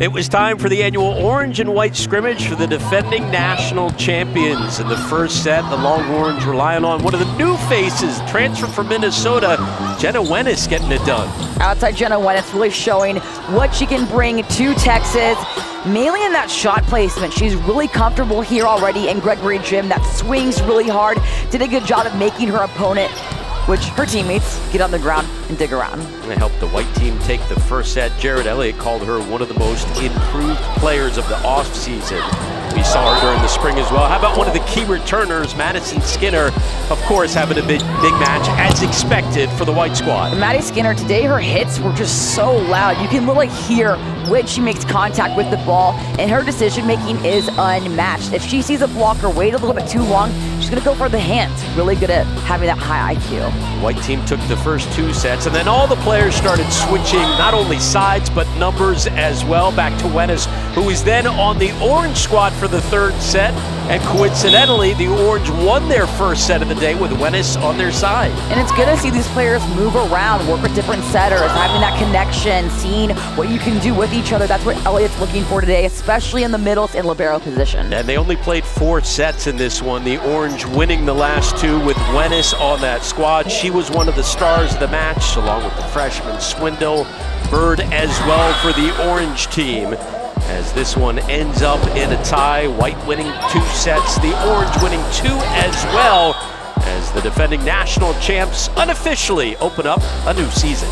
It was time for the annual orange and white scrimmage for the defending national champions. In the first set, the Longhorns relying on one of the new faces, transfer from Minnesota, Jenna Wenaas getting it done. Outside Jenna Wenaas really showing what she can bring to Texas. Mainly in that shot placement. She's really comfortable here already in Gregory Gym, That swings really hard. Did a good job of making her opponent which her teammates get on the ground and dig around. They helped the white team take the first set. Jerritt Elliott called her one of the most improved players of the offseason. We saw her during the spring as well. How about one of the key returners, Madisen Skinner, of course, having a big, big match as expected for the white squad. Maddie Skinner, today her hits were just so loud. You can literally hear when she makes contact with the ball, and her decision making is unmatched. If she sees a blocker wait a little bit too long, she's going to go for the hands. Really good at having that high IQ. White team took the first two sets, and then all the players started switching not only sides but numbers as well. Back to Wenaas, who is then on the orange squad for the third set. And coincidentally, the Orange won their first set of the day with Wenaas on their side. And it's good to see these players move around, work with different setters, having that connection, seeing what you can do with each other. That's what Elliott's looking for today, especially in the middles and libero position. And they only played four sets in this one. The Orange winning the last two with Wenaas on that squad. She was one of the stars of the match, along with the freshman Swindle. Bird as well for the Orange team as this one ends up in a tie. White winning two sets, the Orange winning two as well as the defending national champs unofficially open up a new season.